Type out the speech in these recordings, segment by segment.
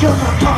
You're a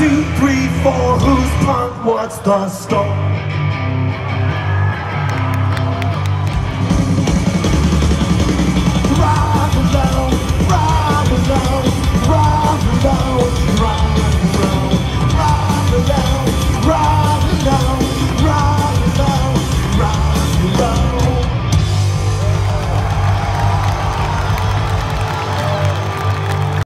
two, three, four, who's punk, what's the score? Rock roll, rock roll, rock roll, rock alone.